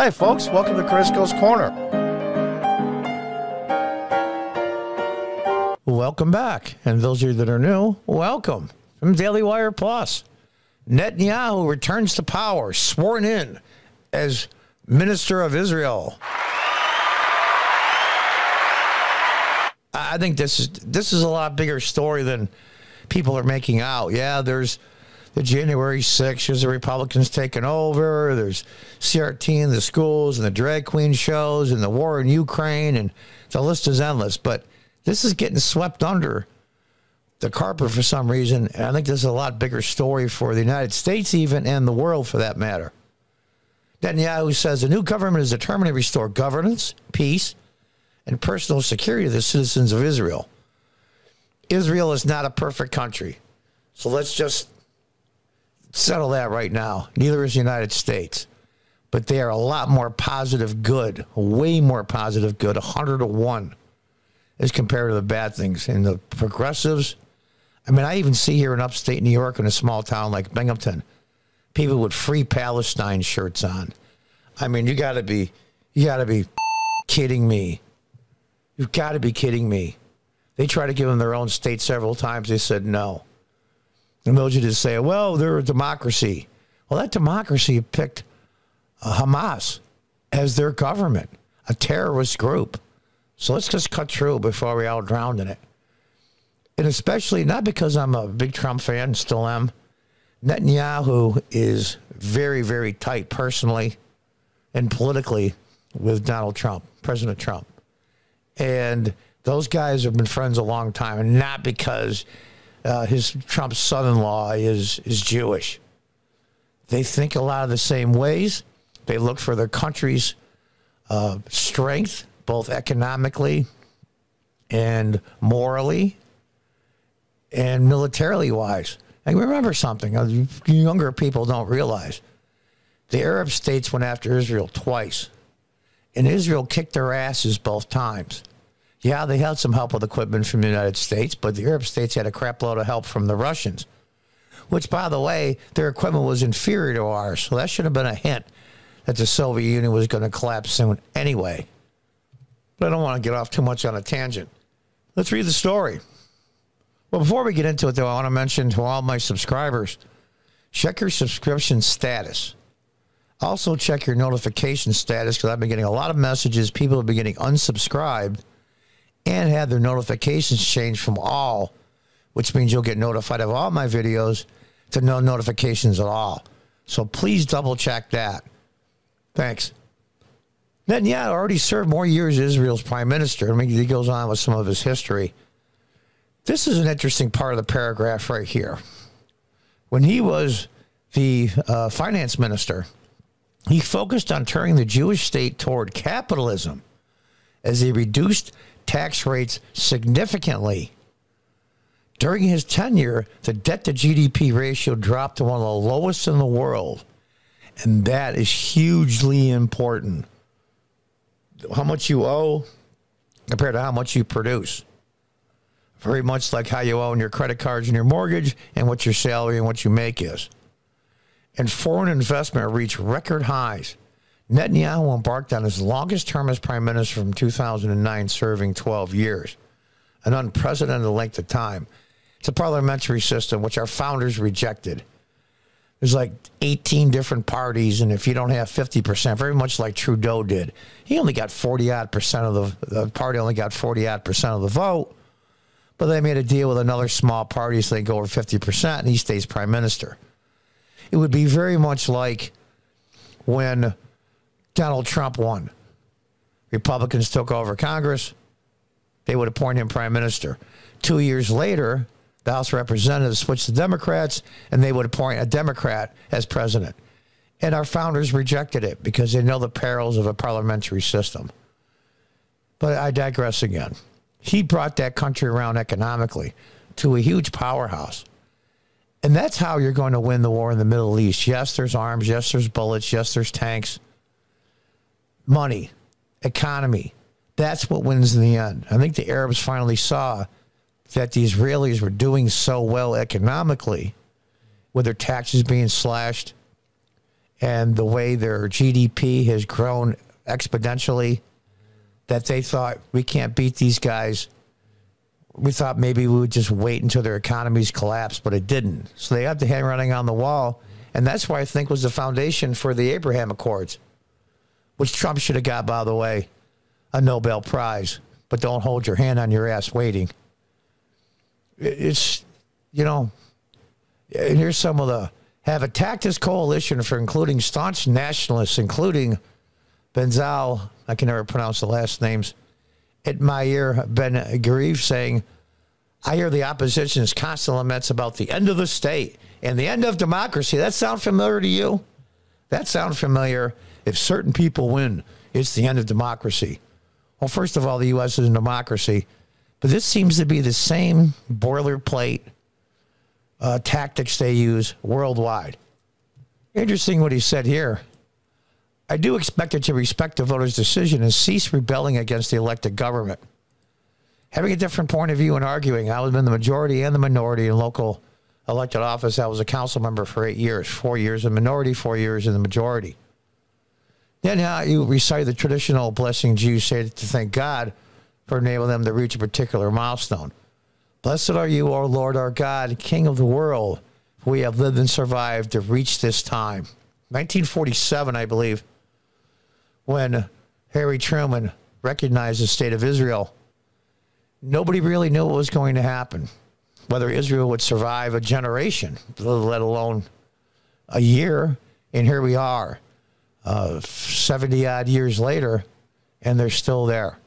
Hi, folks. Welcome to Cordisco's Corner. Welcome back. And those of you that are new, welcome from Daily Wire Plus. Netanyahu returns to power, sworn in as Minister of Israel. I think this is this is a lot bigger story than people are making out. Yeah, there's the January 6th, there's the Republicans taking over, there's CRT in the schools and the drag queen shows and the war in Ukraine, and the list is endless. But this is getting swept under the carpet for some reason. And I think this is a lot bigger story for the United States, even, and the world for that matter. Netanyahu says the new government is determined to restore governance, peace, and personal security of the citizens of Israel. Israel is not a perfect country. So let's just settle that right now. Neither is the United States. But they are a lot more positive good, way more positive good, 100 to 1 as compared to the bad things. And the progressives, I mean, I even see here in upstate New York in a small town like Binghamton, people with free Palestine shirts on. I mean, you got to be, you got to be kidding me. You've got to be kidding me. They tried to give them their own state several times. They said no. And those you just say, well, they're a democracy. Well, that democracy picked uh, Hamas as their government, a terrorist group. So let's just cut through before we all drown in it. And especially not because I'm a big Trump fan, still am. Netanyahu is very, very tight personally and politically with Donald Trump, President Trump. And those guys have been friends a long time, and not because uh, his Trump's son-in-law is is Jewish. They think a lot of the same ways. They look for their country's uh, strength, both economically and morally and militarily wise. And remember something: uh, younger people don't realize the Arab states went after Israel twice, and Israel kicked their asses both times. Yeah, they had some help with equipment from the United States, but the Arab states had a crap load of help from the Russians, which, by the way, their equipment was inferior to ours. So that should have been a hint that the Soviet Union was going to collapse soon anyway. But I don't want to get off too much on a tangent. Let's read the story. Well, before we get into it, though, I want to mention to all my subscribers check your subscription status. Also, check your notification status because I've been getting a lot of messages. People have been getting unsubscribed and had their notifications changed from all, which means you'll get notified of all my videos, to no notifications at all. So please double check that. Thanks. Netanyahu already served more years as Israel's prime minister. I mean, he goes on with some of his history. This is an interesting part of the paragraph right here. When he was the uh, finance minister, he focused on turning the Jewish state toward capitalism as he reduced tax rates significantly. During his tenure, the debt to GDP ratio dropped to one of the lowest in the world. And that is hugely important. How much you owe compared to how much you produce. Very much like how you own your credit cards and your mortgage and what your salary and what you make is. And foreign investment reached record highs. Netanyahu embarked on his longest term as prime minister from 2009, serving 12 years, an unprecedented length of time. It's a parliamentary system which our founders rejected. There's like 18 different parties, and if you don't have 50%, very much like Trudeau did, he only got 40 odd percent of the, the party only got 40 odd percent of the vote. But they made a deal with another small party so they go over 50%, and he stays prime minister. It would be very much like when Donald Trump won. Republicans took over Congress. They would appoint him prime minister. Two years later, the House of Representatives switched to Democrats, and they would appoint a Democrat as president. And our founders rejected it because they know the perils of a parliamentary system. But I digress again. He brought that country around economically to a huge powerhouse. And that's how you're going to win the war in the Middle East. Yes, there's arms. Yes, there's bullets. Yes, there's tanks. Money, economy. That's what wins in the end. I think the Arabs finally saw that the Israelis were doing so well economically with their taxes being slashed and the way their GDP has grown exponentially that they thought we can't beat these guys. We thought maybe we would just wait until their economies collapsed, but it didn't. So they had the hand running on the wall. And that's why I think was the foundation for the Abraham Accords, which Trump should have got, by the way, a Nobel Prize. But don't hold your hand on your ass waiting. It's, you know, and here's some of the have attacked his coalition for including staunch nationalists, including Benzal, I can never pronounce the last names, Itamar Ben Gvir saying, I hear the opposition's constant laments about the end of the state and the end of democracy. That sound familiar to you? That sound familiar? If certain people win, it's the end of democracy. Well, first of all, the U.S. is a democracy, but this seems to be the same boilerplate uh, tactics they use worldwide. Interesting what he said here. I do expect it to respect the voters' decision and cease rebelling against the elected government. Having a different point of view and arguing, I was in the majority and the minority in local elected office. I was a council member for eight years, four years in minority, four years in the majority. Then how you recite the traditional blessings you say to thank God for enabling them to reach a particular milestone. Blessed are you, O Lord our God, King of the world. We have lived and survived to reach this time. 1947, I believe, when Harry Truman recognized the state of Israel, nobody really knew what was going to happen, whether Israel would survive a generation, let alone a year. And here we are, uh, 70 odd years later, and they're still there.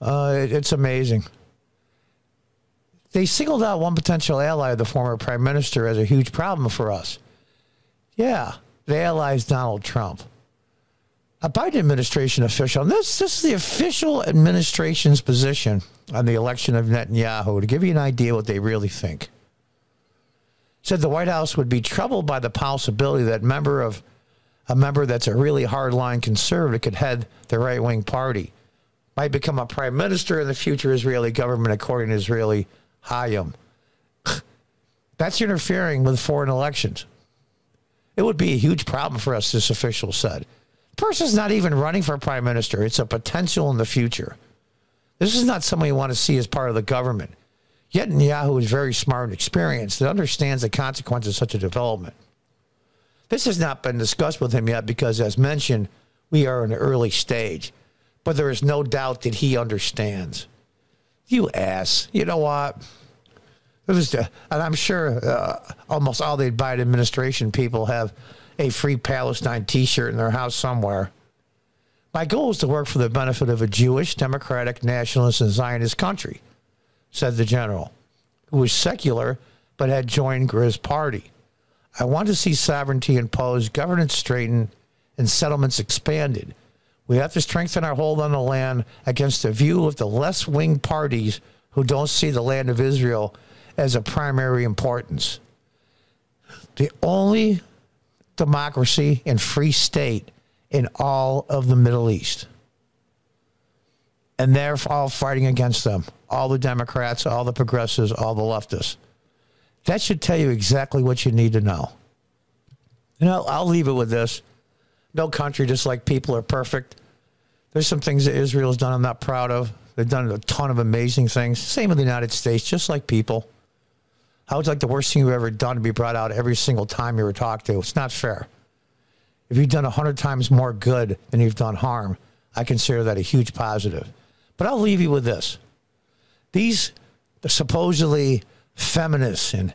Uh, it, it's amazing they singled out one potential ally of the former prime minister as a huge problem for us. Yeah, the ally is Donald Trump. A Biden administration official, and this, this is the official administration's position on the election of Netanyahu to give you an idea what they really think. Said the White House would be troubled by the possibility that member of a member that's a really hardline conservative could head the right wing party, might become a prime minister in the future Israeli government, according to Israeli Hayom. That's interfering with foreign elections. It would be a huge problem for us, this official said. The person's not even running for prime minister. It's a potential in the future. This is not someone you want to see as part of the government. Yet Netanyahu is very smart and experienced and understands the consequences of such a development. This has not been discussed with him yet because, as mentioned, we are in an early stage. But there is no doubt that he understands. You ass. You know what? It was, and I'm sure uh, almost all the Biden administration people have a free Palestine T-shirt in their house somewhere. My goal is to work for the benefit of a Jewish, democratic, nationalist, and Zionist country, said the general, who was secular but had joined Gvir's party. I want to see sovereignty imposed, governance straightened, and settlements expanded. We have to strengthen our hold on the land against the view of the less wing parties who don't see the land of Israel as a primary importance. The only democracy and free state in all of the Middle East. And they're all fighting against them. All the Democrats, all the progressives, all the leftists. That should tell you exactly what you need to know. And I'll, I'll leave it with this no country, just like people, are perfect. There's some things that Israel has done I'm not proud of. They've done a ton of amazing things. Same with the United States, just like people. How would like the worst thing you've ever done to be brought out every single time you were talked to? It's not fair. If you've done a hundred times more good than you've done harm, I consider that a huge positive. But I'll leave you with this: these supposedly feminists and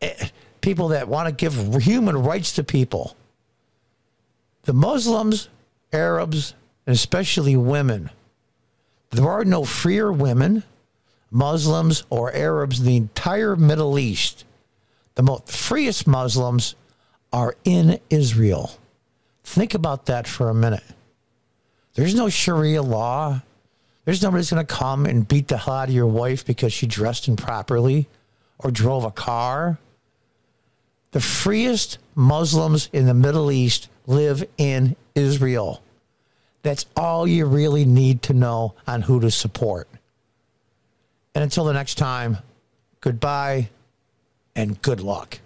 eh, people that want to give human rights to people the Muslims, Arabs, and especially women. There are no freer women, Muslims, or Arabs in the entire Middle East. The most freest Muslims are in Israel. Think about that for a minute. There's no Sharia law. There's nobody's going to come and beat the hell out of your wife because she dressed improperly or drove a car. The freest Muslims in the Middle East live in Israel. That's all you really need to know on who to support. And until the next time, goodbye and good luck.